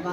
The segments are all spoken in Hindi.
पता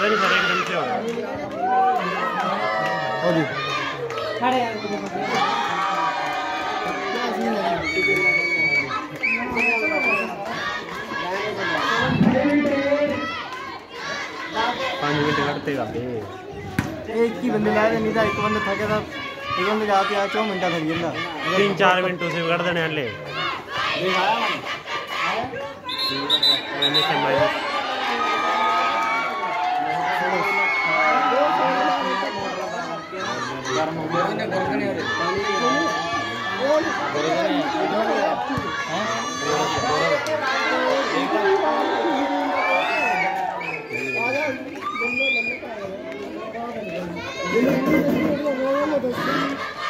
नहीं सर एकदम से हो और जी पाँच मिनट जाते एक ही बंदे लाए नहीं था एक बंदा थके था एक बंदा जाते आ चौ मिनटा खड़ी जंदा। तीन चार मिनट उसे कट देने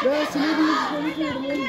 Ben Silivri'yi konuşuyordum oğlum.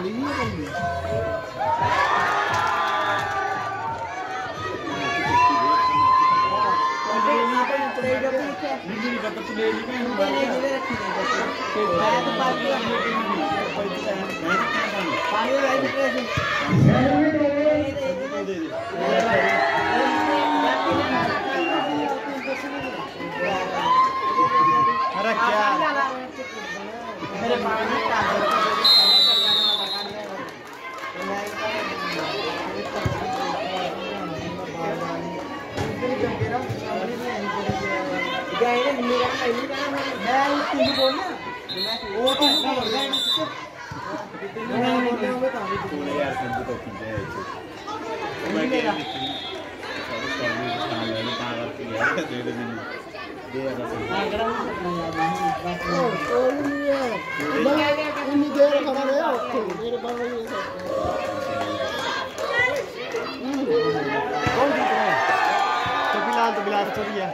keliru nih. Ini dapat sudah ini kan. Panggil lagi यार संजू तो तो तो भी है।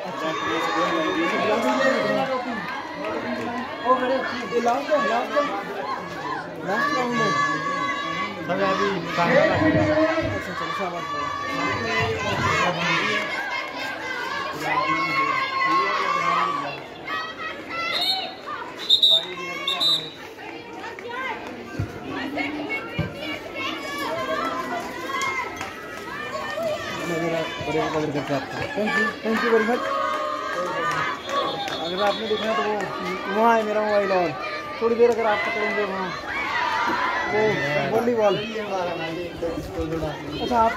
ये लास्ट है लास्ट है लास्ट राउंड है सब अभी खाना लगा अच्छा चलो शाबाश मैं जरा कवर करके हैं हूँ thank you thank you very much अगर आपने देखा है तो वो वहाँ है, मेरा मोबाइल और। थोड़ी देर अगर आप पकड़ेंगे वहाँ, वो वॉलीबॉल अच्छा आप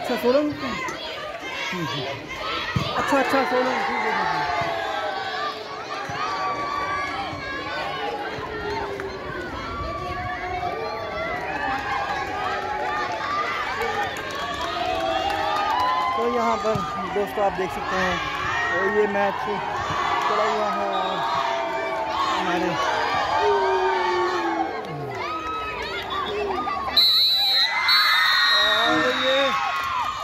अच्छा सोलह अच्छा अच्छा अच्छा सोलह ठीक है ठीक है तो यहाँ पर दोस्तों आप देख सकते हैं। तो ये मैच चला हुआ है और हमारे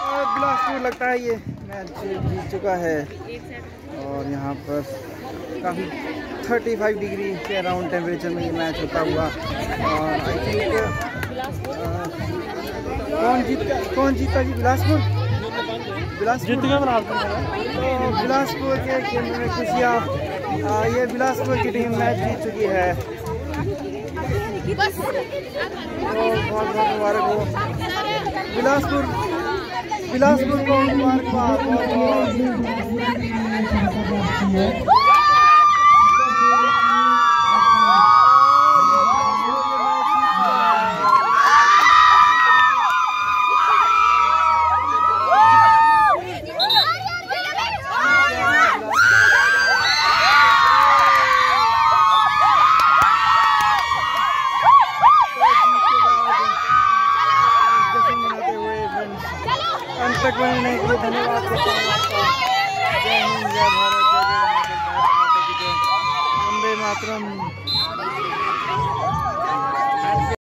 और बिलासपुर लगता है ये मैच जीत चुका है। और यहाँ पर काफ़ी 35 डिग्री के अराउंड टेम्परेचर में ये मैच होता हुआ। और आई थिंक कौन जीता कौन जीता जी? बिलासपुर बिलासपुर जीत गया बिलासपुर तो बिलासपुर के केंद्र में खुशियाँ ये बिलासपुर की टीम मैच जीत चुकी है। तो बहुत बहुत मुबारक हो। बिलासपुर बिलासपुर को मुबारकबाद। तक बने रहने के लिए धन्यवाद भारत मातरम।